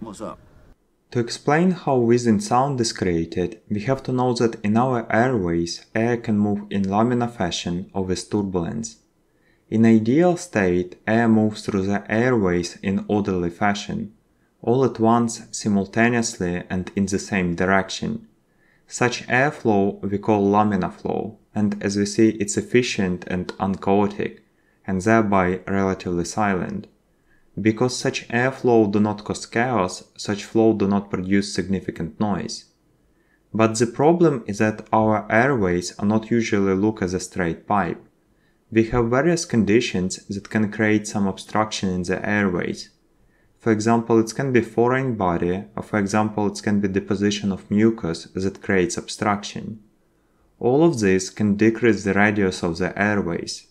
What's up? To explain how wheezing sound is created, we have to know that in our airways, air can move in laminar fashion or with turbulence. In ideal state, air moves through the airways in orderly fashion, all at once, simultaneously and in the same direction. Such airflow we call laminar flow, and as we see it's efficient and unchaotic, and thereby relatively silent. Because such airflow do not cause chaos, such flow do not produce significant noise. But the problem is that our airways are not usually look as a straight pipe. We have various conditions that can create some obstruction in the airways. For example, it can be foreign body, or for example, it can be deposition of mucus that creates obstruction. All of this can decrease the radius of the airways,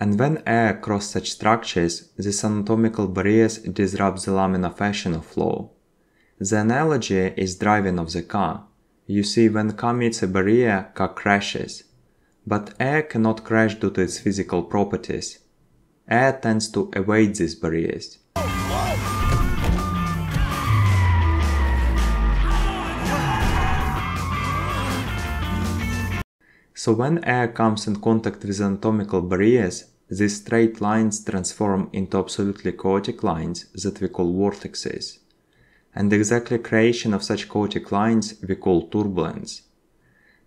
and when air crosses such structures, these anatomical barriers disrupt the laminar fashion of flow. The analogy is driving of the car. You see, when car meets a barrier, car crashes. But air cannot crash due to its physical properties. Air tends to evade these barriers. So when air comes in contact with anatomical barriers, these straight lines transform into absolutely chaotic lines that we call vortexes. And exactly creation of such chaotic lines we call turbulence.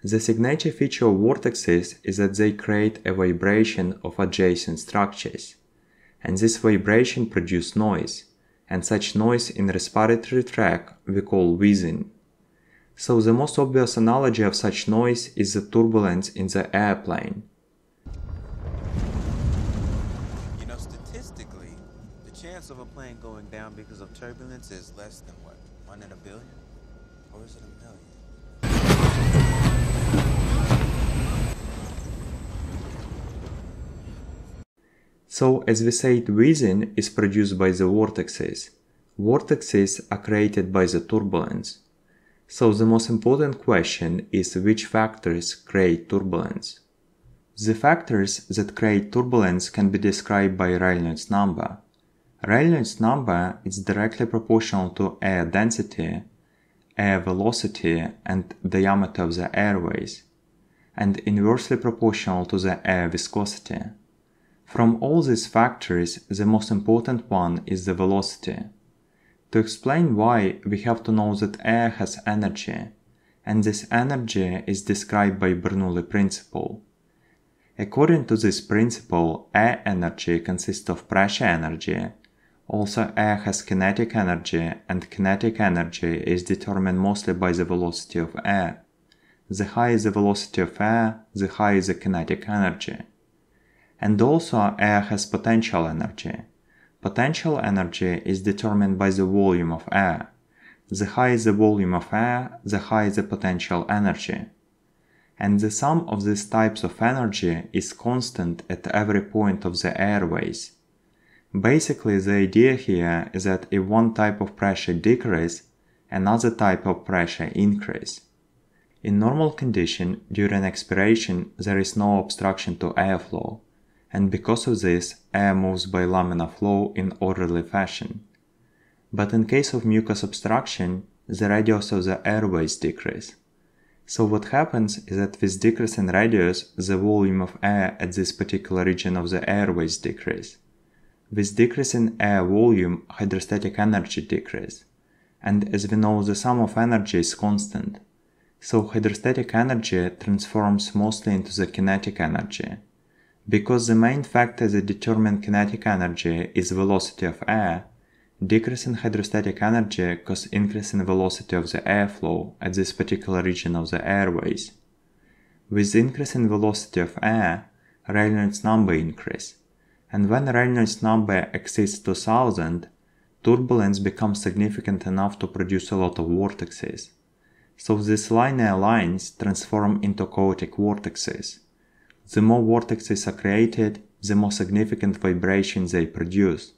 The signature feature of vortexes is that they create a vibration of adjacent structures. And this vibration produces noise, and such noise in respiratory tract we call wheezing. So the most obvious analogy of such noise is the turbulence in the airplane. You know, statistically, the chance of a plane going down because of turbulence is less than what? One in a billion? Or is it a million? So as we said, wheezing is produced by the vortexes. Vortexes are created by the turbulence. So the most important question is which factors create turbulence. The factors that create turbulence can be described by Reynolds number. Reynolds number is directly proportional to air density, air velocity and diameter of the airways, and inversely proportional to the air viscosity. From all these factors, the most important one is the velocity. To explain why, we have to know that air has energy, and this energy is described by Bernoulli principle. According to this principle, air energy consists of pressure energy, also air has kinetic energy, and kinetic energy is determined mostly by the velocity of air. The higher the velocity of air, the higher the kinetic energy. And also air has potential energy. Potential energy is determined by the volume of air. The higher the volume of air, the higher the potential energy. And the sum of these types of energy is constant at every point of the airways. Basically, the idea here is that if one type of pressure decreases, another type of pressure increases. In normal condition, during expiration, there is no obstruction to airflow and because of this, air moves by laminar flow in orderly fashion. But in case of mucus obstruction, the radius of the airways decrease. So what happens is that with decrease in radius, the volume of air at this particular region of the airways decrease. With decrease in air volume, hydrostatic energy decrease. And as we know, the sum of energy is constant. So hydrostatic energy transforms mostly into the kinetic energy because the main factor that determines kinetic energy is velocity of air, decrease in hydrostatic energy cause increase in velocity of the airflow at this particular region of the airways. With increase in velocity of air, Reynolds number increase, and when Reynolds number exceeds 2000, turbulence becomes significant enough to produce a lot of vortexes. So these linear lines transform into chaotic vortexes the more vortexes are created, the more significant vibration they produce.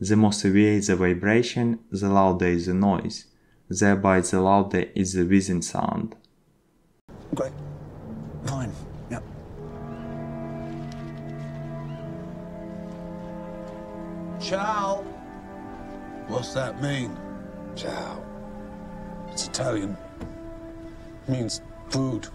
The more severe the vibration, the louder is the noise. Thereby the louder is the wheezing sound. Great. Fine. Yep. Ciao. What's that mean? Ciao. It's Italian. means food.